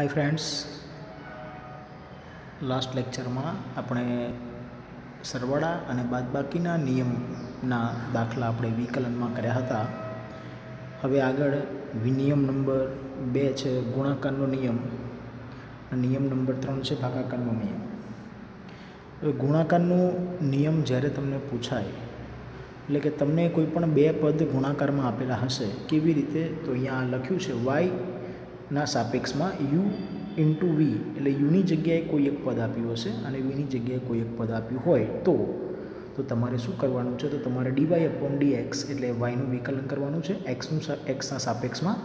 Hi friends last લેક્ચરમાં આપણે સરવાળા અને બાદબાકીના નિયમના દાખલા આપણે વિકલનમાં કર્યા હતા. હવે આગળ વિનિયમ નંબર બે છે, ગુણાકારનો નિયમ. નિયમ નંબર ત્રણ છે, ભાગાકારનો નિયમ. હવે ગુણાકારનો નિયમ જ્યારે તમને પૂછાય, એટલે કે તમને કોઈ પણ બે પદ ગુણાકારમાં આપેલા હશે, કેવી રીતે? તો અહીંયા લખ્યું છે વાયના સાપેક્ષમાં યુ ઇન્ટુ વી એટલે યુની જગ્યાએ કોઈ એક પદ આપ્યું હશે અને વીની જગ્યાએ કોઈ એક પદ આપ્યું હોય તો તો તમારે શું કરવાનું છે? તો તમારે ડીવાય અપોન ડી એક્સ એટલે વાયનું વિકલન કરવાનું છે. એક્સનું એક્સના સાપેક્ષમાં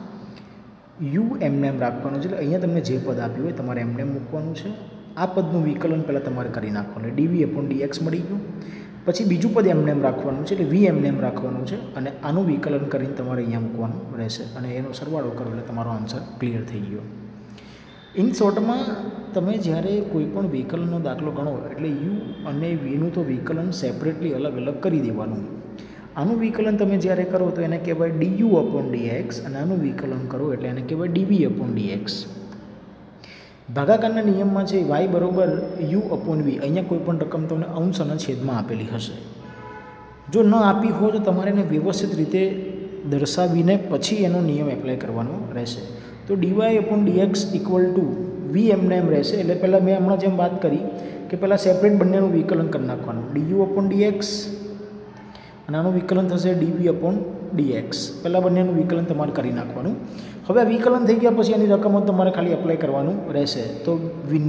યુ એમને એમ રાખવાનું છે. એટલે અહીંયા તમને જે પદ આપ્યું હોય તમારે એમને મૂકવાનું છે. આ પદનું વિકલન પહેલાં તમારે કરી નાખવાનું. ડીવી અપોન ડી એક્સ મળી ગયું. પછી બીજું પદ એમને એમ રાખવાનું છે એટલે વી એમને એમ રાખવાનું છે અને આનું વિકલન કરીને તમારે અહીંયા મૂકવાનું રહેશે અને એનો સરવાળો કરો એટલે તમારો આન્સર ક્લિયર થઈ ગયો. ઇન શોર્ટમાં તમે જ્યારે કોઈ પણ વિકલનનો દાખલો ગણો એટલે યુ અને વીનું તો વિકલન સેપરેટલી અલગ અલગ કરી દેવાનું. આનું વિકલન તમે જ્યારે કરો તો એને કહેવાય ડીયુ અપોન ડીએક્સ અને આનું વિકલન કરો એટલે એને કહેવાય ડીવી અપોન ડીએક્સ ભાગાકારના નિયમમાં છે વાય બરોબર યુ અપોન વી અહીંયા કોઈપણ રકમ તમને અંશ અને છેદમાં આપેલી હશે. જો ન આપી હોય તો તમારે એને વ્યવસ્થિત રીતે દર્શાવીને પછી એનો નિયમ એપ્લાય કરવાનો રહેશે. તો dy upon dx equal to v એમને એમ રહેશે. એટલે પહેલાં મેં હમણાં જેમ વાત કરી કે પહેલાં સેપરેટ બંનેનું વિકલન કરી નાખવાનું. ડીયુ અપોન ડીએક્સ અને આનું વિકલન થશે ડીવી અપોન ડીએક્સ પહેલાં બંનેનું વિકલન તમારે કરી નાખવાનું. હવે આ વિકલન થઈ ગયા પછી એની રકમો તમારે ખાલી એપ્લાય કરવાનું રહેશે. તો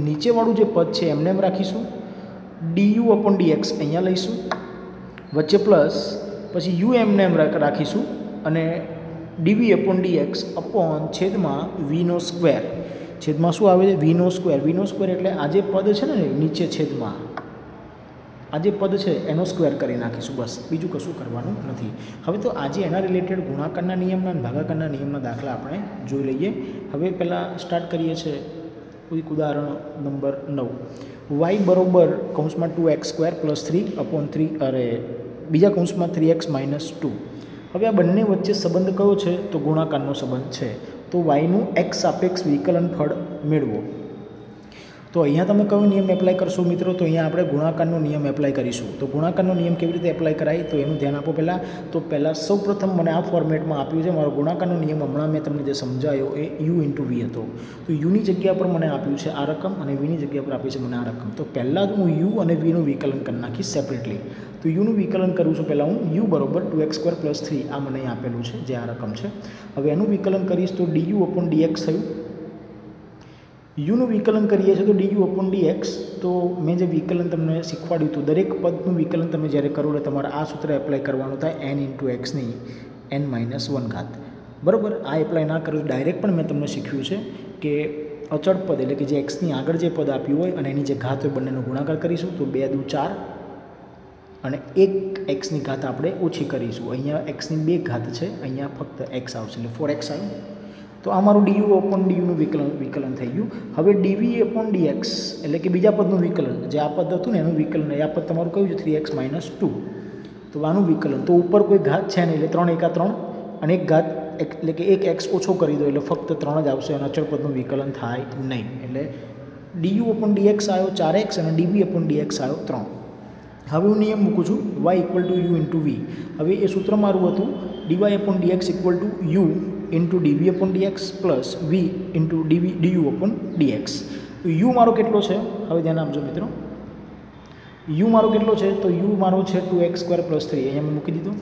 નીચેવાળું જે પદ છે એમને એમ રાખીશું. ડીયુ અપોન ડીએક્સ અહીંયા લઈશું. વચ્ચે પ્લસ પછી યુ એમને એમ રાખીશું. અને ડીવી અપોન ડીએક્સ અપોન છેદમાં વીનો સ્ક્વેર છેદમાં શું આવે છે? વીનો સ્ક્વેર વીનો સ્ક્વેર એટલે આ જે પદ છે ને, નીચે છેદમાં. આ જે પદ છે, એનો સ્ક્વેર કરી નાખીશું, બસ. બીજું કશું કરવાનું નથી. હવે તો આજે એના રિલેટેડ ગુણાકારના નિયમના અને ભાગાકારના નિયમના દાખલા આપણે જોઈ લઈએ. હવે પહેલાં સ્ટાર્ટ કરીએ છીએ એક ઉદાહરણ, નંબર નવ. વાય બરોબર કૌંસમાં two x square plus three upon three અરે, બીજા કૌંસમાં થ્રી એક્સ માઇનસ ટુ હવે આ બંને વચ્ચે સંબંધ કયો છે? તો ગુણાકારનો સંબંધ છે. તો વાયનું એક્સ સાપેક્ષ વિકલન ફળ મેળવો. તો અહીંયા તમે કયો નિયમ એપ્લાય કરશો મિત્રો? તો અહીંયા આપણે ગુણાકારનો નિયમ એપ્લાય કરીશું. તો ગુણાકારનો નિયમ કેવી રીતે એપ્લાય કરાય? તો એનું ધ્યાન આપો પહેલાં. તો પહેલાં સૌપ્રથમ મને આ ફોર્મેટમાં આપ્યું છે. મારો ગુણાકારનો નિયમ હમણાં મેં તમને જે સમજાયો એ યુ ઇન્ટુ વી હતો. તો યુની જગ્યા પર મને આપ્યું છે આ રકમ અને વીની જગ્યા પર આપી છે મને આ રકમ. તો પહેલાં જ હું યુ અને વીનું વિકલન કરી નાખીશ સેપરેટલી તો યુનું વિકલન કરું છું પહેલાં હું યુ બરોબર two x square plus three આ મને આપેલું છે જે આ રકમ છે. હવે એનું વિકલન કરીશ તો ડીયુ અપોન ડીએક્સ થયું. યુનું વિકલન કરીએ છીએ તો ડી યુ અપોન ડીએક્સ તો મેં જે વિકલન તમને શીખવાડ્યું હતું, દરેક પદનું વિકલન તમે જ્યારે કરો એટલે તમારે આ સૂત્ર એપ્લાય કરવાનું થાય એન ઇન્ટુ એક્સની એન માઇનસ વન ઘાત. બરાબર? આ એપ્લાય ના કર્યું ડાયરેક્ટ પણ મેં તમને શીખ્યું છે કે અચળ પદ એટલે કે જે એક્સની આગળ જે પદ આપ્યું હોય અને એની જે ઘાત હોય બંનેનો ગુણાકાર કરીશું. તો બે દુ ચાર અને એક એક્સની ઘાત આપણે ઓછી કરીશું. અહીંયા એક્સની બે ઘાત છે, અહીંયા ફક્ત એક્સ આવશે. એટલે ફોર એક્સ આવ્યું. તો આ મારું ડીયુ અપોન ડીયુનું વિકલન વિકલન થઈ ગયું. હવે ડીવી અપોન ડીએક્સ એટલે કે બીજા પદનું વિકલન. જે આ પદ હતું ને, એનું વિકલન. આ પદ તમારું કયું છે? થ્રી એક્સ માઇનસ ટુ તો આનું વિકલન. તો ઉપર કોઈ ઘાત છે નહીં, એટલે ત્રણ એકા ત્રણ. અને એક ઘાત એટલે કે એક એક્સ ઓછો કરી દો, એટલે ફક્ત ત્રણ જ આવશે અને અચળ પદનું વિકલન થાય નહીં. એટલે ડીયુ અપોન ડીએક્સ આવ્યો ચાર એક્સ અને ડીવી અપોન ડીએક્સ આવ્યો ત્રણ. હવે હું નિયમ મૂકું છું y equal to u into v હવે એ સૂત્ર મારું હતું dy upon dx equal to u into dv upon dx plus v into dv du upon dx તો યુ મારો કેટલો છે? હવે ધ્યાન આપજો મિત્રો. યુ મારો કેટલો છે? તો યુ મારો છે two x square plus three અહીંયા મૂકી દીધું.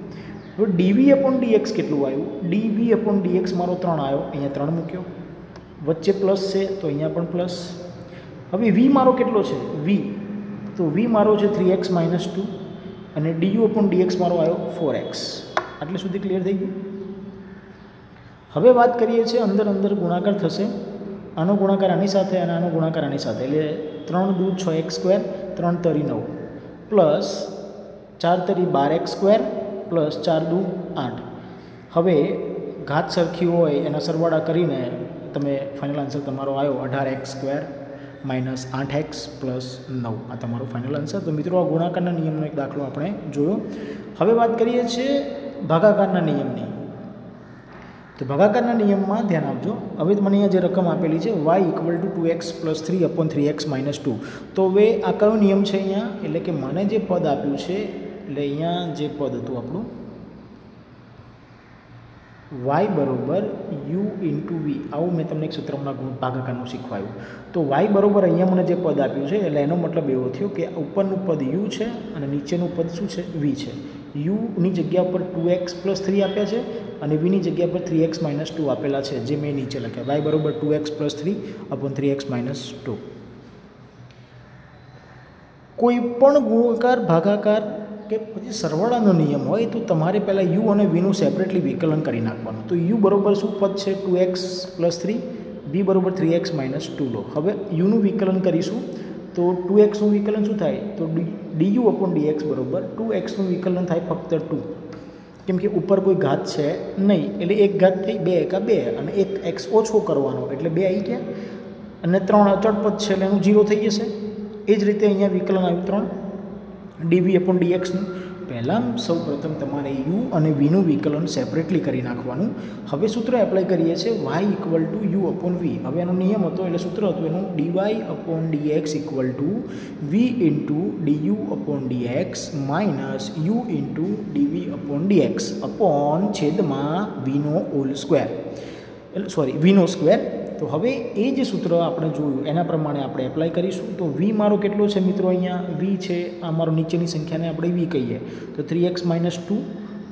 હવે ડીવી અપોન ડીએક્સ કેટલું આવ્યું? ડીવી અપોન ડીએક્સ મારો ત્રણ આવ્યો. અહીંયા ત્રણ મૂક્યો. વચ્ચે પ્લસ છે, તો અહીંયા પણ પ્લસ હવે વી મારો કેટલો છે? વી તો વી મારો છે થ્રી એક્સ માઇનસ ટુ અને D U upon D X મારો આવ્યો ફોર એક્સ આટલે સુધી ક્લિયર થઈ ગયું? હવે વાત કરીએ છીએ અંદર અંદર ગુણાકાર થશે. આનો ગુણાકાર આની સાથે અને આનો ગુણાકાર આની સાથે. એટલે ત્રણ દૂ છ એક સ્ક્વેર, ત્રણ તરી નવ. પ્લસ ચાર તરી બાર એક સ્ક્વેર, પ્લસ ચાર દૂ આઠ. હવે ઘાત સરખી હોય એના સરવાળા કરીને તમે ફાઇનલ આન્સર તમારો આવ્યો, અઢાર એક્સ સ્ક્વેર માઇનસ આઠ એક્સ પ્લસ નવ. આ તમારો ફાઇનલ આન્સર તો મિત્રો, આ ગુણાકારના નિયમનો એક દાખલો આપણે જોયો. હવે વાત કરીએ છીએ ભાગાકારના નિયમની. તો ભાગાકારના નિયમમાં ધ્યાન આપજો. હવે મને અહીંયા જે રકમ આપેલી છે y equal to two x plus three upon three x minus two તો હવે આ કયો નિયમ છે અહીંયા? એટલે કે મને જે પદ આપ્યું છે, એટલે અહીંયા જે પદ હતું આપણું? વાય બરોબર યુ ઇન્ટુ વી આવું મેં તમને એક સૂત્રમાં ગુણ ભાગાકારનું શીખવાયું. તો વાય બરોબર અહીંયા મને જે પદ આપ્યું છે, એટલે એનો મતલબ એવો થયો કે ઉપરનું પદ યુ છે અને નીચેનું પદ શું છે? વી છે. યુની જગ્યા પર ટુ એક્સ પ્લસ થ્રી આપ્યા છે અને વીની જગ્યા પર થ્રી એક્સ માઇનસ ટુ આપેલા છે, જે મેં નીચે લખ્યા. વાય બરોબર two x plus three upon three x minus two કોઈ પણ ગુણાકાર, ભાગાકાર કે પછી સરવાળાનો નિયમ હોય તો તમારે પહેલાં યુ અને વીનું સેપરેટલી વિકલન કરી નાખવાનું. તો યુ બરોબર શું પદ છે? Two x plus three v બરોબર થ્રી એક્સ માઇનસ ટુ લો. હવે યુનું વિકલન કરીશું. તો ટુ એક્સનું વિકલન શું થાય? તો d u upon d x બરોબર ટુ એક્સનું વિકલન થાય ફક્ત ટુ કેમ કે ઉપર કોઈ ઘાત છે નહીં. એટલે એક ઘાત થઈ બે એકા બે અને એક એક્સ ઓછો કરવાનો. એટલે બે આવી ગયા. અને ત્રણ અચળપદ છે એટલે એનું જીરો થઈ જશે. એ જ રીતે અહીંયા વિકલન આવ્યું ત્રણ. ડીવી અપોન ડીએક્સનું પહેલાં સૌ પ્રથમ તમારે યુ અને વીનું વિકલન સેપરેટલી કરી નાખવાનું. હવે સૂત્ર એપ્લાય કરીએ છીએ y equal to u upon v હવે એનો નિયમ હતો, એટલે સૂત્ર હતું એનું dy upon dx equal to v into du upon dx minus u into dv upon dx upon છેદમાં વીનો ઓલ સ્ક્વેર એટલે સોરી વીનો સ્ક્વેર તો હવે એ જે સૂત્ર આપણે જોયું, એના પ્રમાણે આપણે એપ્લાય કરીશું. તો વી મારો કેટલો છે મિત્રો અહીંયા? વી છે, આ મારો નીચેની સંખ્યાને આપણે વી કહીએ. તો થ્રી એક્સ માઇનસ ટુ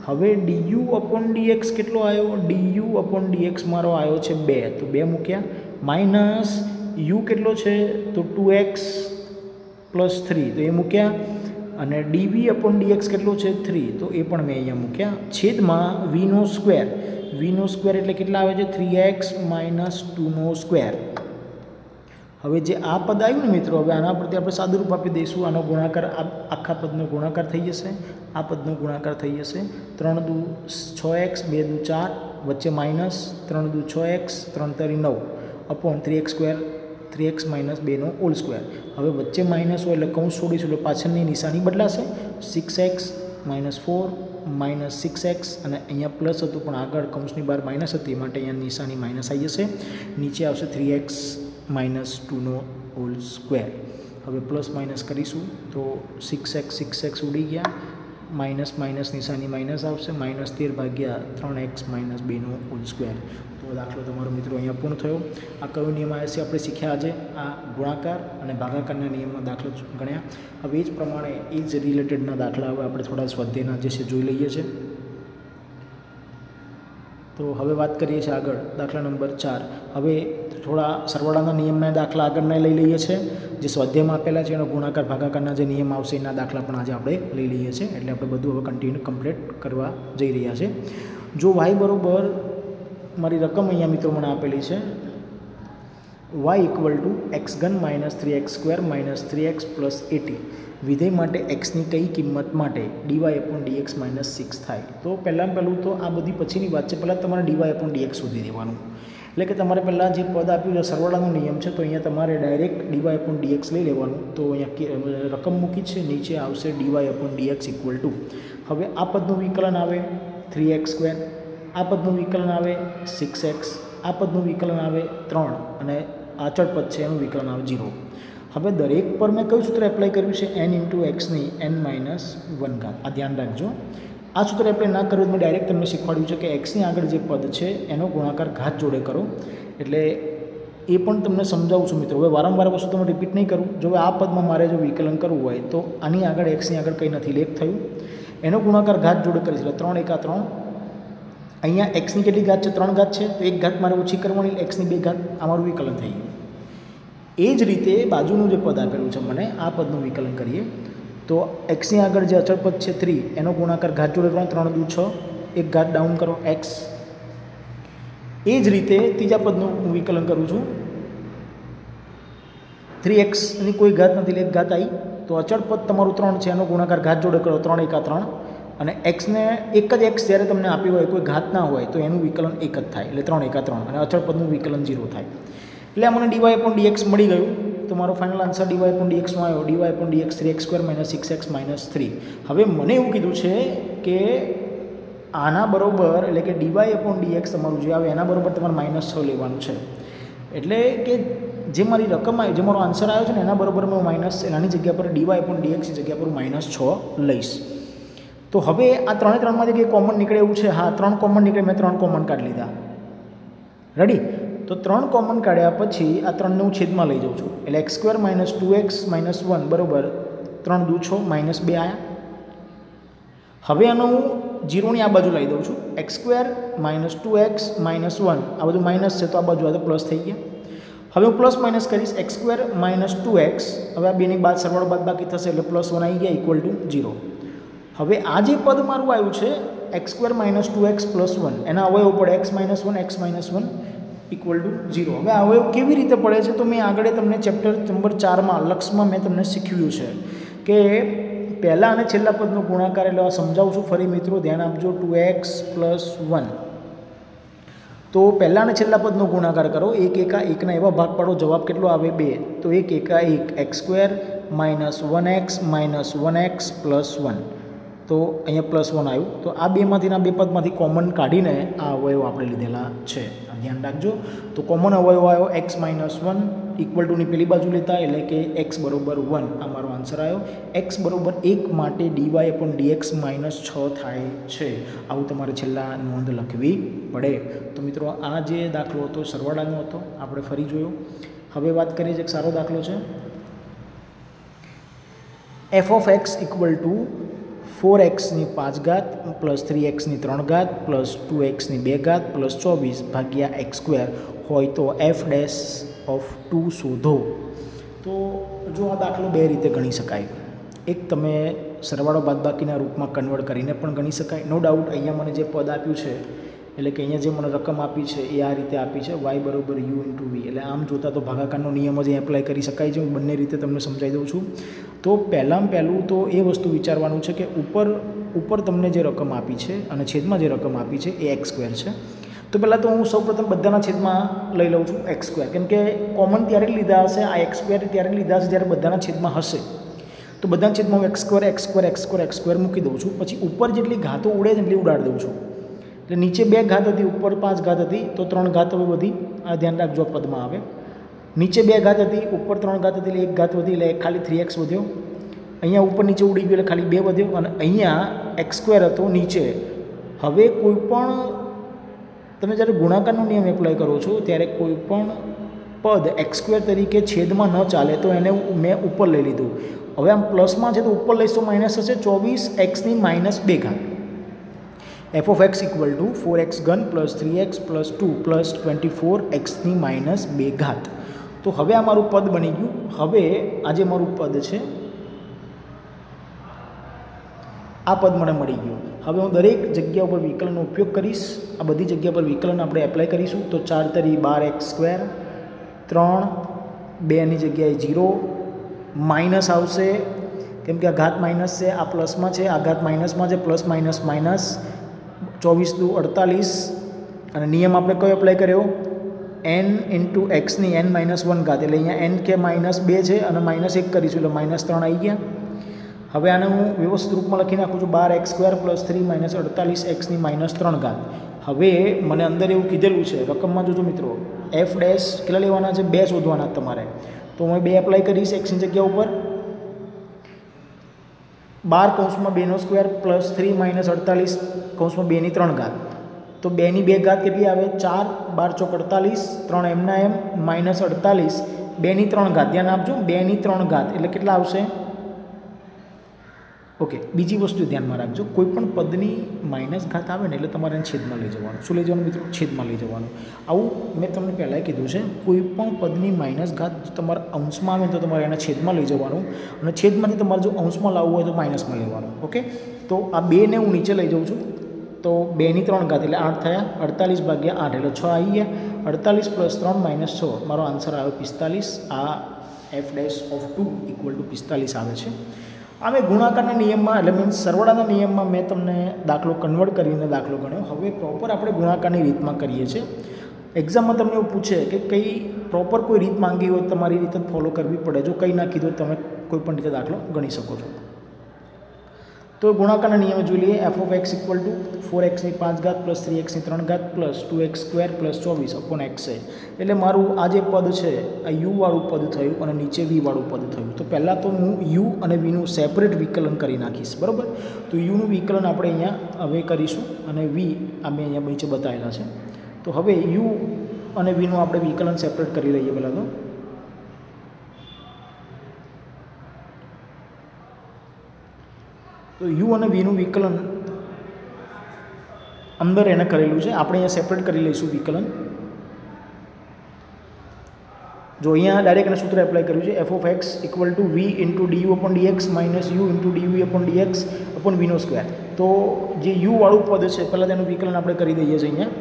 હવે ડીયુ અપોન ડીએક્સ કેટલો આવ્યો ડીયુ અપોન ડીએક્સ મારો આવ્યો છે બે. તો બે મૂક્યા. માઇનસ યુ કેટલો છે? તો ટુ એક્સ પ્લસ થ્રી તો એ મૂક્યા. અને ડીવી અપોન ડીએક્સ કેટલો છે? થ્રી તો એ પણ મેં અહીંયા મૂક્યા. છેદમાં વીનો સ્ક્વેર વીનો સ્ક્વેર એટલે કેટલા આવે છે? થ્રી એક્સ માઇનસ ટુનો સ્ક્વેર હવે જે આ પદ આવ્યું ને મિત્રો, હવે આના પરથી આપણે સાદુરૂપ આપી દઈશું. આનો ગુણાકાર આખા પદનો ગુણાકાર થઈ જશે. આ પદનો ગુણાકાર થઈ જશે. ત્રણ દુ છ એક્સ બે દુ ચાર, વચ્ચે માઇનસ ત્રણ દુ છ એક્સ ત્રણ તરી નવ. Upon three x square three x minus બેનો ઓલ સ્ક્વેર હવે વચ્ચે માઇનસ હોય એટલે કૌંસ છોડીશું એટલે પાછળની નિશાની બદલાશે. Six x minus four minus six x અને અહીંયા પ્લસ હતું, પણ આગળ કૌંસની બહાર માઇનસ હતી માટે અહીંયા નિશાની માઇનસ આવી જશે. નીચે આવશે થ્રી એક્સ માઇનસ ટુનો હોલ સ્ક્વેર હવે પ્લસ માઇનસ કરીશું તો સિક્સ એક્સ સિક્સ એક્સ ઉડી ગયા. માઇનસ માઇનસ નિશાની માઇનસ આવશે, માઇનસ તેર ભાગ્યા ત્રણ એક્સ માઇનસ બેનો હોલ સ્ક્વેર તો દાખલો તમારો મિત્રો અહીંયા પૂર્ણ થયો. આ કયો નિયમ આવે છે? આપણે શીખ્યા આજે આ ગુણાકાર અને ભાગાકારના નિયમનો દાખલો ગણ્યા. હવે એ જ પ્રમાણે એ જ રિલેટેડના દાખલા હવે આપણે થોડા સ્વાધ્યાયના જે છે જોઈ લઈએ છીએ તો હવે વાત કરીએ છીએ આગળ, દાખલા નંબર ચાર. હવે થોડા સરવાળાના નિયમના દાખલા આગળના લઈ લઈએ છીએ જે સ્વાધ્યાયમાં આપેલા છે એનો ગુણાકાર ભાગાકારના જે નિયમ આવશે એના દાખલા પણ આજે આપણે લઈ લઈએ છીએ. એટલે આપણે બધું હવે કન્ટિન્યુ કમ્પ્લીટ કરવા જઈ રહ્યા છે. જો વાય બરોબર મારી રકમ અહીંયા મિત્રો મને આપેલી છે. Y equal to x gun minus three x square minus three x plus eighty વિધેય માટે એક્સની કઈ કિંમત માટે dy upon dx minus six થાય? તો પહેલાં પહેલું તો આ બધી પછીની વાત છે. પહેલાં તમારે ડીવાય અપોન ડીએક્સ શોધી દેવાનું. એટલે કે તમારે પહેલાં જે પદ આપ્યું છે, સરવાળાનો નિયમ છે, તો અહીંયા તમારે ડાયરેક્ટ ડીવાય અપોન ડીએક્સ લઈ લેવાનું. તો અહીંયા રકમ મૂકી છે, નીચે આવશે dy upon dx equal to હવે આ પદનું વિકલન આવે થ્રી એક્સ સ્ક્વેર આ પદનું વિકલન આવે સિક્સ એક્સ આ પદનું વિકલન આવે ત્રણ અને આચળ પદ છે, એનું વિકલન આવે જીરો હવે દરેક પર મેં કયું સૂત્ર એપ્લાય કર્યું છે? એન ઇન્ટુ એક્સની એન માઇનસ વન ઘાત. આ ધ્યાન રાખજો. આ સૂત્ર આપણે ના કર્યું મેં ડાયરેક્ટ તમને શીખવાડ્યું છે કે એક્સની આગળ જે પદ છે, એનો ગુણાકાર ઘાત જોડે કરો. એટલે એ પણ તમને સમજાવું છું મિત્રો. હવે વારંવાર વસ્તુ તમે રિપીટ નહીં કરું. જો આ પદમાં મારે જો વિકલન કરવું હોય તો આની આગળ એક્સની આગળ કંઈ નથી. લેખ થયું. એનો ગુણાકાર ઘાત જોડે કરીશ. એટલે ત્રણ એકા ત્રણ. અહીંયા એક્સની કેટલી ઘાત છે? ત્રણ ઘાત છે. તો એક ઘાત મારે ઓછી કરવાની એક્સની બે ઘાત. અમારું વિકલન થઈ ગયું. એ જ રીતે બાજુનું જે પદ આપેલું છે મને, આ પદનું વિકલન કરીએ. તો એક્સની આગળ જે અચળ પદ છે થ્રી એનો ગુણાકાર ઘાત જોડે ત્રણ ત્રણ દુ છ, એક ઘાત ડાઉન કરો એક્સ એ જ રીતે ત્રીજા પદનું હું વિકલન કરું છું. થ્રી એક્સની કોઈ ઘાત નથી એક ઘાત આવી તો અચળ પદ તમારું ત્રણ છે, એનો ગુણાકાર ઘાત જોડે કરો, ત્રણ એકા ત્રણ. અને એક્સને એક જ એક્સ જ્યારે તમને આપ્યું હોય, કોઈ ઘાત ના હોય, તો એનું વિકલન એક જ થાય, એટલે ત્રણ એકા ત્રણ. અને અચળ પદનું વિકલન ઝીરો થાય. એટલે મને ડીવાય પણ ડીએક્સ મળી ગયું. તો મારો ફાઇનલ આન્સર ડીવાય પણ ડીએક્સમાં આવ્યો. ડીવાય પણ dx three x square minus six x minus three હવે મને એવું કીધું છે કે આના બરોબર, એટલે કે ડીવાય અપોન ડીએક્સ તમારું જે આવે એના બરોબર તમારે માઇનસ છ લેવાનું છે. એટલે કે જે મારી રકમ આવી, જે મારો આન્સર આવ્યો છે ને એના બરોબર હું માઇનસ એનાની જગ્યા પર ડીવાય પણ ડીએક્સની જગ્યા પર માઇનસ છ લઈશ. તો હવે આ ત્રણે ત્રણમાંથી કંઈ કોમન નીકળે એવું છે? હા, ત્રણ કોમન નીકળે, મેં ત્રણ કોમન કાઢી લીધા. રેડી તો ત્રણ કોમન કાઢ્યા પછી આ ત્રણને હું છેદમાં લઈ જાઉં છું. એટલે x square minus two x minus one બરાબર ત્રણ દુ છો માઇનસ બે આયા. હવે આનો હું જીરોની આ બાજુ લઈ દઉં છું. X square minus two x minus one આ બધું માઇનસ છે તો આ બાજુ આ તો પ્લસ થઈ ગયા. હવે હું પ્લસ માઇનસ કરીશ. X square minus two x હવે આ બેની બાદ સરવાળો બાદ બાકી થશે એટલે પ્લસ વન આવી ગયા ઇક્વલ ટુ ઝીરો હવે આ જે પદ મારું આવ્યું છે x square minus two x plus one એના અવયવ પડે x minus one x minus one equal to zero હવે અવયવ કેવી રીતે પડે છે તો મેં આગળ તમને ચેપ્ટર નંબર ચારમાં લક્ષમાં મેં તમને શીખવ્યું છે કે પહેલાં અને છેલ્લા પદનો ગુણાકાર એટલે સમજાવું છું. ફરી મિત્રો ધ્યાન આપજો ટુ એક્સ પ્લસ વન તો પહેલાં અને છેલ્લા પદનો ગુણાકાર કરો. એક એકા એકના એવા ભાગ પાડો, જવાબ કેટલો આવે? બે. તો એક એકા એક x square minus one x minus one x plus one તો અહીંયા પ્લસ વન આવ્યું. તો આ બેમાંથીના બે પદમાંથી કોમન કાઢીને આ અવયવ આપણે લીધેલા છે. ધ્યાન રાખજો. તો કોમન અવયવ આવ્યો એક્સ માઇનસ વન ઇક્વલ ટુની પેલી બાજુ લેતા એટલે કે એક્સ બરોબર વન આ મારો આન્સર આવ્યો. એક્સ બરોબર એક માટે ડીવાય પણ ડીએક્સ માઇનસ છ થાય છે. આવું તમારે છેલ્લા નોંધ લખવી પડે. તો મિત્રો, આ જે દાખલો હતો, સરવાળાનો હતો, આપણે ફરી જોયો. હવે વાત કરીએ છીએ એક સારો દાખલો છે. F of x equal to four એક્સની પાંચ ઘાત પ્લસ થ્રી એક્સની ત્રણ ઘાત પ્લસ ટુ એક્સની બે ઘાત પ્લસ ચોવીસ ભાગ્યા એક્સ સ્ક્વેર હોય તો એફ ડેશ ઓફ ટુ શોધો. તો જો આ દાખલો બે રીતે ગણી શકાય. એક તમે સરવાળો બાદબાકીના રૂપમાં કન્વર્ટ કરીને પણ ગણી શકાય. નો ડાઉટ અહીંયા મને જે પદ આપ્યું છે, એટલે કે અહીંયા જે મને રકમ આપી છે, એ આ રીતે આપી છે વાય બરોબર યુ ઇન્ટુ વી એટલે આમ જોતાં તો ભાગાકારનો નિયમ જ એપ્લાય કરી શકાય છે. હું બંને રીતે તમને સમજાવી દઉં છું. તો પહેલાં પહેલું તો એ વસ્તુ વિચારવાનું છે કે ઉપર ઉપર તમને જે રકમ આપી છે અને છેદમાં જે રકમ આપી છે એ એક્સ સ્ક્વેર છે. તો પહેલાં તો હું સૌપ્રથમ બધાના છેદમાં લઈ લઉં છું એક્સ સ્ક્વેર. કેમ કે કોમન ત્યારે લીધા હશે, આ એક્સ સ્ક્વેર ત્યારે લીધા હશે જ્યારે બધાના છેદમાં હશે. તો બધાના છેદમાં હું x square x square x square x square મૂકી દઉં છું. પછી ઉપર જેટલી ઘાતો ઉડે એટલી ઉડાડી દઉં છું. એટલે નીચે બે ઘાત હતી, ઉપર પાંચ ઘાત હતી, તો ત્રણ ઘાત હવે બધી, આ ધ્યાન રાખજો પદમાં આવે. નીચે બે ઘાત હતી, ઉપર ત્રણ ઘાત હતી, એટલે એક ઘાત વધી, એટલે ખાલી થ્રી એક્સ વધ્યો. અહીંયા ઉપર નીચે ઉડી ગયો, એટલે ખાલી બે વધ્યો, અને અહીંયા એક્સ સ્ક્વેર હતો નીચે. હવે કોઈ પણ, તમે જ્યારે ગુણાકારનો નિયમ એપ્લાય કરો છો, ત્યારે કોઈ પણ પદ એક્સ સ્ક્વેર તરીકે છેદમાં ન ચાલે, તો એને મેં ઉપર લઈ લીધું. હવે આમ પ્લસમાં છે તો ઉપર લઈશ તો માઇનસ હશે ચોવીસ એક્સની માઇનસ બે ઘાત. F of x equal to four x gun plus three x plus two plus twenty four એક્સની minus બે ઘાત. તો હવે આ મારું પદ બની ગયું. હવે આ જે મારું પદ છે. આ પદ મને મળી ગયું. હવે હું દરેક જગ્યા ઉપર વિકલનનો ઉપયોગ કરીશ. આ બધી જગ્યા પર વિકલન આપણે એપ્લાય કરીશું. તો ચાર તરી બાર એક્સ સ્ક્વેર, ત્રણ બેની જગ્યાએ જીરો માઇનસ આવશે. કેમ કે આ ઘાત માઇનસ છે, આ પ્લસમાં છે, આ ઘાત માઇનસમાં છે, પ્લસ માઇનસ માઇનસ, ચોવીસ દુ અડતાલીસ. અને નિયમ આપણે કયો એપ્લાય કર્યો? એન ઇન્ટુ એક્સની એન માઇનસ વન ઘાત. એટલે અહીંયા એન કે માઇનસ બે છે અને માઇનસ એક કરીશું, એટલે માઇનસ ત્રણ આવી ગયા. હવે આને હું વ્યવસ્થિત રૂપમાં લખી નાખું છું, બાર x square plus three minus અડતાલીસ એક્સની માઇનસ ત્રણ ઘાત. હવે મને અંદર એવું કીધેલું છે, રકમમાં જોજો મિત્રો એફ ડેશ કેટલા લેવાના છે? બે શોધવાના તમારે. તો હું બે એપ્લાય કરીશ એક્સની જગ્યા ઉપર. બાર કૌંસમાં બેનો સ્ક્વેર પ્લસ થ્રી માઇનસ અડતાલીસ કૌંસમાં બેની ત્રણ ઘાત. તો બેની બે ઘાત કેટલી આવે? ચાર, બાર ચોક અડતાલીસ, ત્રણ એમના એમ, માઇનસ અડતાલીસ. બેની ત્રણ ઘાત, ધ્યાન આપજો, બેની ત્રણ ઘાત. એટલે કેટલા આવશે? ઓકે, બીજી વસ્તુ ધ્યાનમાં રાખજો. કોઈ પણ પદની માઇનસ ઘાત આવે ને એટલે તમારે છેદમાં લઈ જવાનું. શું લઈ જવાનું મિત્રો? છેદમાં લઈ જવાનું. આવું મેં તમને પહેલાં કીધું છે કોઈ પણ પદની માઇનસ ઘાત તમારા અંશમાં આવે તો તમારે એના છેદમાં લઈ જવાનું અને છેદમાંથી તમારે જો અંશમાં લાવવું હોય તો માઇનસમાં લેવાનું. ઓકે? તો આ બેને હું નીચે લઈ જાઉં છું. તો બેની ત્રણ ઘાત એટલે આઠ થયા, અડતાલીસ ભાગ્યા આઠ એટલે છ આવી ગયા. અડતાલીસ પ્લસ ત્રણ માઇનસ છ. મારો આન્સર આવ્યો પિસ્તાલીસ. આ f dash of two equal to પિસ્તાલીસ આવે છે. આમે ગુણાકારના નિયમમાં એટલે મીન્સ સરવાળાના નિયમમાં મેં તમને દાખલો કન્વર્ટ કરીને દાખલો ગણ્યો. હવે પ્રોપર આપણે ગુણાકારની રીતમાં કરીએ છીએ. એક્ઝામમાં તમને એવું પૂછે કે કઈ પ્રોપર કોઈ રીત માંગી હોય તમારી રીતે ફોલો કરવી પડે. જો કંઈ ના કીધું તમે કોઈ પણ રીતે દાખલો ગણી શકો છો. તો ગુણાકારના નિયમ જોઈ લઈએ. F of x equal to four એક્સની પાંચ ઘાત પ્લસ થ્રી એક્સની ત્રણ ઘાત plus two x square plus ચોવીસ અપોન એક્સ છે. એટલે મારું આ જે પદ છે, આ યુવાળું પદ થયું અને નીચે વીવાળું પદ થયું. તો પહેલાં તો હું યુ અને વીનું સેપરેટ વિકલન કરી નાખીશ, બરાબર? તો યુનું વિકલન આપણે અહીંયા હવે કરીશું અને વી અમે અહીંયા નીચે બતાવેલા છે. તો હવે યુ અને વીનું આપણે વિકલન સેપરેટ કરી લઈએ પહેલાં તો. તો યુ અને વીનું વિકલન અંદર એને કરેલું છે. આપણે અહીંયા સેપરેટ કરી લઈશું વિકલન. જો અહીંયા ડાયરેક્ટ એને સૂત્ર એપ્લાય કર્યું છે. F of x equal to v into du upon dx minus u into du upon dx upon વીનો square તો જે યુવાળું પદ છે, પહેલાં તેનું વિકલન આપણે કરી દઈએ છીએ અહીંયા.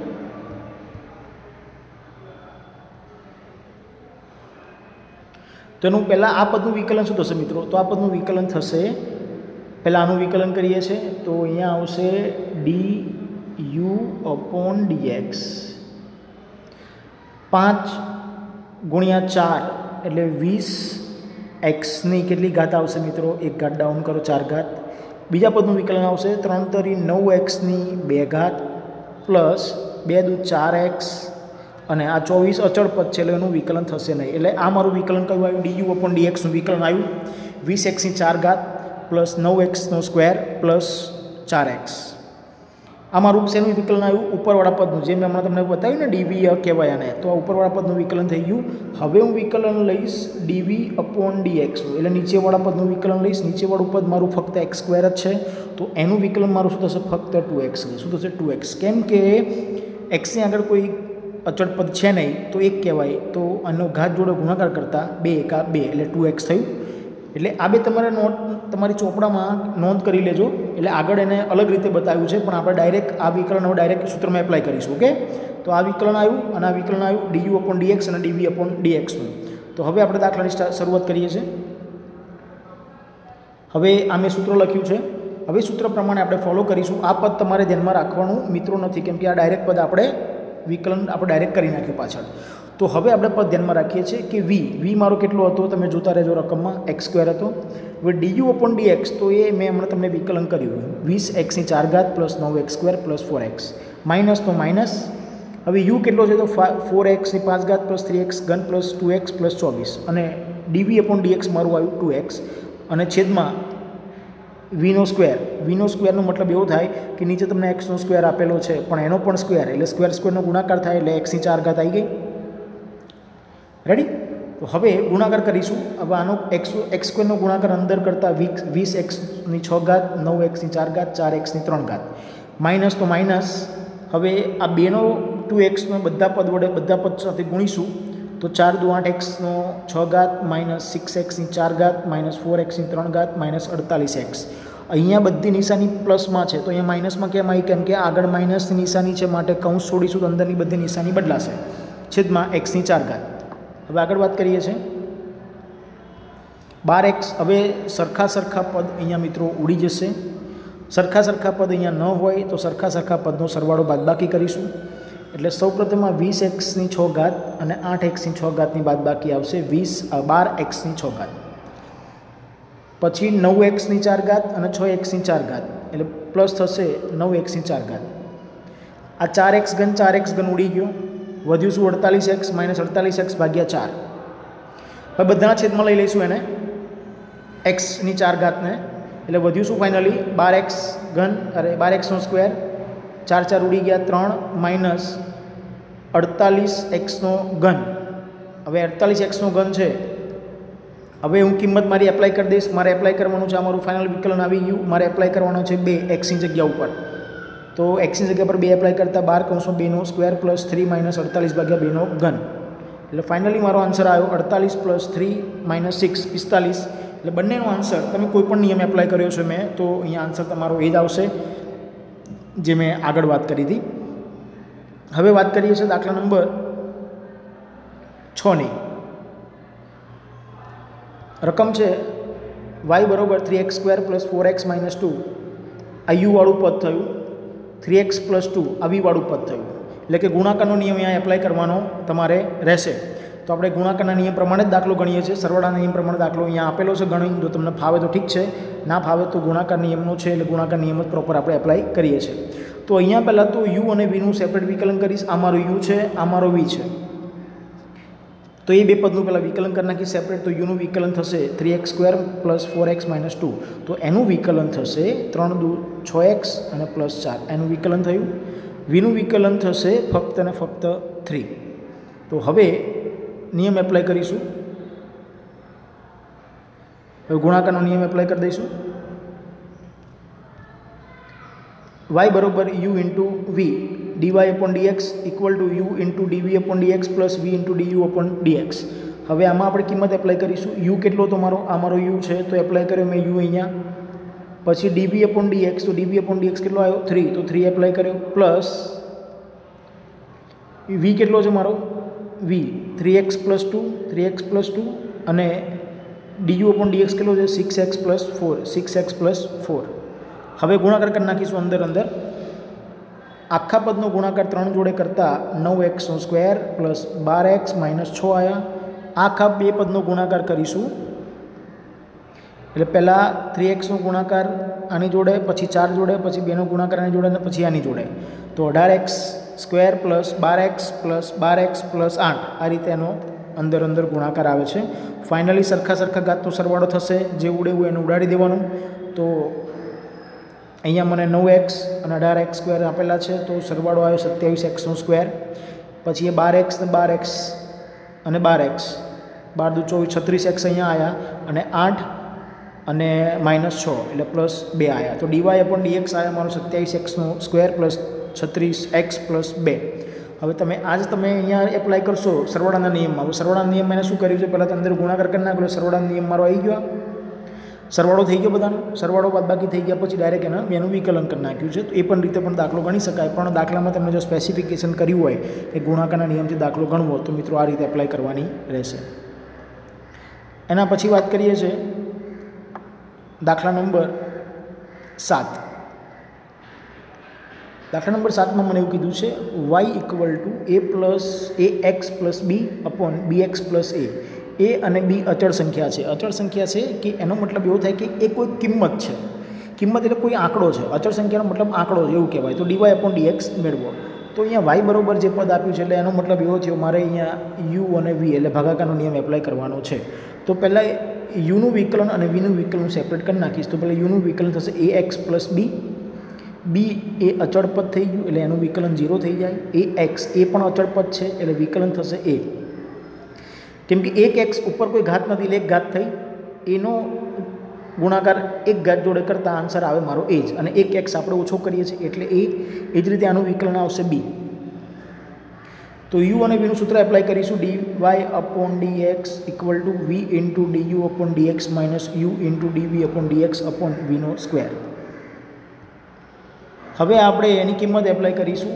તેનું પહેલાં આ પદનું વિકલન શું થશે મિત્રો? તો આ પદનું વિકલન થશે પહેલાં આનું વિકલન કરીએ છીએ તો અહીંયા આવશે ડી યુ અપોન ડીએક્સ પાંચ ગુણ્યા ચાર એટલે વીસ એક્સની કેટલી ઘાત આવશે મિત્રો? એક ઘાત ડાઉન કરો, ચાર ઘાત. બીજા પદનું વિકલન આવશે ત્રણ તરી નવ એક્સની બે ઘાત પ્લસ બે દુ ચાર એક્સ. અને આ ચોવીસ અચળ પદ છે, એટલે એનું વિકલન થશે નહીં. એટલે આ મારું વિકલન કયું આવ્યું? ડીયુ અપોન ડીએક્સનું વિકલન આવ્યું. વીસ એક્સની ચાર ઘાત પ્લસ નવ એક્સનો સ્ક્વેર પ્લસ ચાર એક્સ. આ મારું શેનું વિકલન આવ્યું? ઉપરવાળા પદનું. જે મેં હમણાં તમને બતાવ્યું ને ડીવી કહેવાય આને. તો આ ઉપરવાળા પદનું વિકલન થઈ ગયું. હવે હું વિકલન લઈશ ડીવી અપોન ડીએક્સનું એટલે નીચેવાળા પદનું વિકલન લઈશ. નીચેવાળું પદ મારું ફક્ત એક્સ સ્ક્વેર જ છે. તો એનું વિકલન મારું શું થશે? ફક્ત ટુ એક્સ શું થશે? Two x. કેમ કે એક્સની આગળ કોઈ અચળ પદ છે નહીં, તો એક કહેવાય. તો આનો ઘાત જોડે ગુણાકાર કરતાં બે એકા બે. એટલે ટુ એક્સ થયું. એટલે આ બે તમારે નોટ તમારી ચોપડામાં નોંધ કરી લેજો. એટલે આગળ એને અલગ રીતે બતાવ્યું છે, પણ આપણે ડાયરેક્ટ આ વિકલન હવે ડાયરેક્ટ સૂત્રમાં એપ્લાય કરીશું ઓકે તો આ વિકલન આવ્યું અને આ વિકલન આવ્યું D U upon D X અને ડીવી અપોન ડીએક્સનું તો હવે આપણે દાખલાની શરૂઆત કરીએ છીએ. હવે આ મેં સૂત્ર લખ્યું છે. હવે સૂત્ર પ્રમાણે આપણે ફોલો કરીશું. આ પદ તમારે ધ્યાનમાં રાખવાનું, મિત્રો નથી, કેમ કે આ ડાયરેક્ટ પદ આપણે વિકલન આપણે ડાયરેક્ટ કરી નાખ્યું પાછળ. તો હવે આપણે પદ ધ્યાનમાં રાખીએ છીએ કે વી વી મારો કેટલો હતો? તમે જોતા રહેજો રકમમાં એક્સ સ્ક્વેર હતો. હવે ડીયુ અપોન ડી એક્સ તો એ મેં હમણાં તમને વિકલન કર્યું. વીસ એક્સની ચાર ઘાત પ્લસ નવ x square plus four x minus તો માઇનસ હવે યુ કેટલો છે તો ફોર એક્સની પાંચ ઘાત પ્લસ થ્રી એક્સ ઘન પ્લસ ટુ એક્સ પ્લસ ચોવીસ. અને ડીવી અપોન ડીએક્સ મારું આવ્યું ટુ એક્સ અને છેદમાં વીનો સ્ક્વેર વીનો સ્ક્વેરનો મતલબ એવો થાય કે નીચે તમને એક્સનો સ્ક્વેર આપેલો છે, પણ એનો પણ સ્ક્વેર એટલે સ્ક્વેર સ્ક્વેરનો ગુણાકાર થાય એટલે એક્સની ચાર ઘાત આવી ગઈ. રેડી તો હવે ગુણાકાર કરીશું. હવે આનો એક્સ એક્સ સ્ક્વેરનો ગુણાકાર અંદર કરતાં વીસ વીસ એક્સની છ ઘાત, નવ એક્સની ચાર ઘાત, ચાર એક્સની ત્રણ ઘાત. માઇનસ તો માઇનસ હવે આ બેનો ટુ એક્સનો બધા પદ વડે બધા પદ સાથે ગુણીશું. તો ચાર દુ આઠ એક્સનો છ ઘાત માઇનસ સિક્સ એક્સની ચાર ઘાત માઇનસ ફોર એક્સની ત્રણ ઘાત માઇનસ અડતાલીસ એક્સ અહીંયા બધી નિશાની પ્લસમાં છે. તો અહીંયા માઇનસમાં કેમ આવી? કેમ કે આગળ માઇનસની નિશાની છે માટે કૌંસ છોડીશું તો અંદરની બધી નિશાની બદલાશે. છેદમાં એક્સની ચાર ઘાત. હવે આગળ વાત કરીએ છીએ. બાર એક્સ હવે સરખા સરખા પદ અહીંયા મિત્રો ઉડી જશે. સરખા સરખા પદ અહીંયા ન હોય તો સરખા સરખા પદનો સરવાળો બાદબાકી કરીશું. એટલે સૌપ્રથમ આ વીસ એક્સની છ ઘાત અને આઠ એક્સની છ ઘાતની બાદબાકી આવશે. વીસ બાર એક્સની છ ઘાત. પછી નવ એક્સની ચાર ઘાત અને છ એક્સની ચાર ઘાત. એટલે પ્લસ થશે નવ એક્સની ચાર ઘાત. આ ચાર એક્સ ગન ચાર એક્સ ગન ઉડી ગયો. વધ્યું શું? અડતાલીસ એક્સ માઇનસ અડતાલીસ એક્સ ભાગ્યા ચાર. હવે બધાના છેદમાં લઈ લઈશું એને. એક્સની ચાર ઘાતને. એટલે વધ્યું શું ફાઇનલી બાર એક્સ ઘન, અરે બાર એક્સનો સ્ક્વેર ચાર ચાર ઉડી ગયા, ત્રણ માઇનસ અડતાલીસ એક્સનો ઘન. હવે અડતાલીસ એક્સનો ઘન છે. હવે હું કિંમત મારી એપ્લાય કરી દઈશ. મારે એપ્લાય કરવાનું છે. આ મારું ફાઇનલ વિકલન આવી ગયું. મારે એપ્લાય કરવાનું છે બે એક્સની જગ્યા ઉપર. તો એક્સની જગ્યા પર બે એપ્લાય કરતાં બાર કૌંસો બેનો સ્ક્વેર પ્લસ થ્રી માઇનસ અડતાલીસ ભાગ્યા બેનો ઘન. એટલે ફાઇનલી મારો આન્સર આવ્યો અડતાલીસ પ્લસ થ્રી માઇનસ સિક્સ પિસ્તાલીસ. એટલે બંનેનો આન્સર તમે કોઈપણ નિયમ એપ્લાય કર્યો છે મેં, તો અહીંયા આન્સર તમારો એ જ આવશે, જે મેં આગળ વાત કરી હતી. હવે વાત કરીએ છીએ દાખલા નંબર છની રકમ છે વાય બરોબર three x square plus four x minus two આ યુવાળું પદ થયું. થ્રી એક્સ પ્લસ ટુ આ વીવાળું પદ થયું. એટલે કે ગુણાકારનો નિયમ અહીંયા એપ્લાય કરવાનો તમારે રહેશે. તો આપણે ગુણાકારના નિયમ પ્રમાણે જ દાખલો ગણીએ છીએ. સરવાળાના નિયમ પ્રમાણે દાખલો અહીંયા આપેલો છે ગણી. જો તમને ફાવે તો ઠીક છે. ના ફાવે તો ગુણાકાર નિયમનો છે એટલે ગુણાકાર નિયમ જ પ્રોપર આપણે એપ્લાય કરીએ છીએ. તો અહીંયા પહેલાં તો યુ અને વીનું સેપરેટ વિકલન કરીશ. આ મારો યુ છે, આ મારો વી છે. તો એ બે પદનું પહેલાં વિકલન કરી નાખી સેપરેટ તો યુનું વિકલન થશે three x square plus four x minus two તો એનું વિકલન થશે ત્રણ દુ, છ એક્સ અને પ્લસ ચાર. એનું વિકલન થયું. વીનું વિકલન થશે ફક્ત અને ફક્ત થ્રી તો હવે નિયમ એપ્લાય કરીશું. હવે ગુણાકારનો નિયમ એપ્લાય કરી દઈશું. વાય બરોબર u into v dy upon dx equal to u into dv upon dx plus v into du upon dx હવે આમાં આપણે કિંમત એપ્લાય કરીશું. યુ કેટલો તો મારો, આ મારો યુ છે, તો એપ્લાય કર્યો મેં યુ અહીંયા. પછી ડીવી અપોન ડીએક્સ તો ડીબી અપોન ડીએક્સ કેટલો આવ્યો? થ્રી તો થ્રી એપ્લાય કર્યો. પ્લસ વી કેટલો છે મારો? V three x plus two three x plus two અને ડીયુ અપોન ડીએક્સ કેટલો છે? Six x plus four six x plus four હવે ગુણાકાર કરી નાખીશું અંદર અંદર. આખા પદનો ગુણાકાર ત્રણ જોડે કરતાં નવ એક્સનો સ્ક્વેર પ્લસ બાર એક્સ માઇનસ છ આવ્યા આખા બે પદનો ગુણાકાર કરીશું. એટલે પહેલાં થ્રી એક્સનો ગુણાકાર આની જોડે, પછી ચાર જોડે, પછી બેનો ગુણાકાર આની જોડે, અને પછી આની જોડે. તો અઢાર એક્સ સ્ક્વેર પ્લસ બાર એક્સ પ્લસ બાર એક્સ પ્લસ આઠ. આ રીતે એનો અંદર અંદર ગુણાકાર આવે છે. ફાઇનલી સરખા સરખા ઘાતનો સરવાળો થશે. જે ઉડે એને ઉડાડી દેવાનું. તો અહીંયા મને નવ એક્સ અને અઢાર એક્સ સ્ક્વેર આપેલા છે, તો સરવાળો આવ્યો સત્યાવીસ એક્સનો સ્ક્વેર. પછી એ બાર એક્સ ને બાર એક્સ અને બાર એક્સ. બાર દુ ચોવીસ, છત્રીસ એક્સ અહીંયા આવ્યા અને આઠ અને માઇનસ છ, એટલે પ્લસ બે આવ્યા તો ડીવાય અપોન ડીએક્સ આવ્યા મારો સત્યાવીસ એક્સનો સ્ક્વેર પ્લસ છત્રીસ એક્સ પ્લસ બે. હવે તમે, આજ તમે અહીંયા એપ્લાય કરશો સરવાળાના નિયમમાં. હવે સરવાળાના નિયમ એને શું કર્યું છે? પહેલાં તો અંદર ગુણાકાર કરી નાખ્યો સરવાળાના નિયમ મારો આવી ગયો. સરવાળો થઈ ગયો બધાનો? સરવાળો બાદ બાકી થઈ ગયા પછી ડાયરેક્ટ એના એનું વિકલન કરી નાખ્યું છે. તો એ પણ રીતે પણ દાખલો ગણી શકાય. પણ દાખલામાં તમે જો સ્પેસિફિકેશન કર્યું હોય કે ગુણાકારના નિયમથી દાખલો ગણવો, તો મિત્રો આ રીતે એપ્લાય કરવાની રહેશે. એના પછી વાત કરીએ છીએ દાખલા નંબર સાત. દાખલા નંબર સાતમાં મને એવું કીધું છે y equal to a plus a x plus b upon b x plus a a અને બી અચળ સંખ્યા છે. અચળ સંખ્યા છે કે એનો મતલબ એવો થાય કે એ કોઈ કિંમત છે. કિંમત એટલે કોઈ આંકડો છે. અચળ સંખ્યાનો મતલબ આંકડો એવું કહેવાય. તો ડીવાય અપોન ડીએક્સ મેળવો. તો અહીંયા વાય બરોબર જે પદ આપ્યું છે એટલે એનો મતલબ એવો થયો, મારે અહીંયા યુ અને વી એટલે ભાગાકારનો નિયમ એપ્લાય કરવાનો છે. તો પહેલાં યુનું વિકલન અને વીનું વિકલન સેપરેટ કરી નાખીશ. તો પહેલાં યુનું વિકલન થશે એ એક્સ પ્લસ બી બી એ અચળ પદ થઈ ગયું એટલે એનું વિકલન ઝીરો થઈ જાય. એ એક્સ એ પણ અચળ પદ છે એટલે વિકલન થશે એ કેમ કે એક એક્સ ઉપર કોઈ ઘાત નથી એટલે એક ઘાત થઈ, એનો ગુણાકાર એક ઘાત જોડે કરતાં આન્સર આવે મારો એ જ. અને એક એક્સ આપણે ઓછો કરીએ છીએ એટલે એ એ જ રીતે આનું વિકલન આવશે બી. તો યુ અને વીનું સૂત્ર એપ્લાય કરીશું. D y upon d x equal to v into d u upon d x minus u into d v upon d x upon વીનો square હવે આપણે એની કિંમત એપ્લાય કરીશું.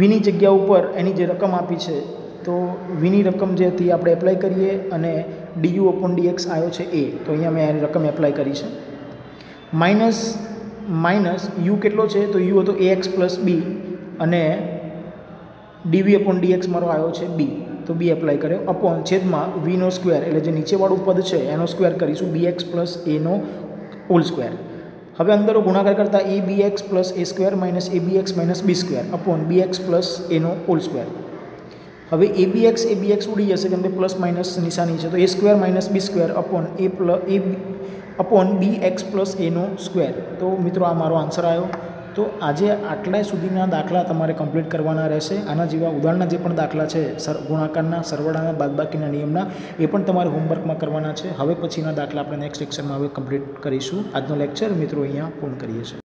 વીની જગ્યા ઉપર એની જે રકમ આપી છે તો વીની રકમ જે હતી આપણે એપ્લાય કરીએ અને ડીયુ અપોન ડીએક્સ આવ્યો છે એ. તો અહીંયા મેં એની રકમ એપ્લાય કરી છે. માઇનસ માઇનસ યુ કેટલો છે? તો યુ હતો એ એક્સ પ્લસ બી અને ડીવી અપોન ડીએક્સ મારો આવ્યો છે બી તો બી એપ્લાય કર્યો. અપોન છેદમાં વીનો સ્ક્વેર એટલે જે નીચેવાળું પદ છે એનો સ્ક્વેર કરીશું બી એક્સ પ્લસ એનો હોલ સ્ક્વેર હવે અંદરો ગુણાકાર કરતાં a b x plus a square minus a b x minus b square upon b x plus એનો હોલ સ્ક્વેર હવે એ બી એક્સ, એ બી એક્સ ઉડી જશે કેમ કે પ્લસ માઇનસ નિશાની છે. તો a square minus b square upon a પ્લ, a upon b x plus એનો સ્ક્વેર. તો મિત્રો આ મારો આન્સર આવ્યો તો આજે આટલા સુધીના દાખલા તમારે કમ્પ્લીટ કરવાના રહેશે. આના જેવા ઉદાહરણના જે પણ દાખલા છે, સર, ગુણાકારના, સરવાળાના, બાદબાકીના નિયમના, એ પણ તમારે હોમવર્કમાં કરવાના છે. હવે પછીના દાખલા આપણે નેક્સ્ટ લેક્ચરમાં હવે કમ્પ્લીટ કરીશું. આજનો લેક્ચર મિત્રો અહીંયા પૂર્ણ કરીએ છીએ.